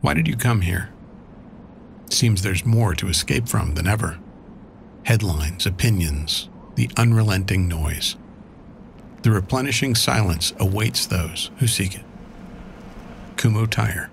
Why did you come here? Seems there's more to escape from than ever. Headlines, opinions, the unrelenting noise. The replenishing silence awaits those who seek it. Kumho Tire.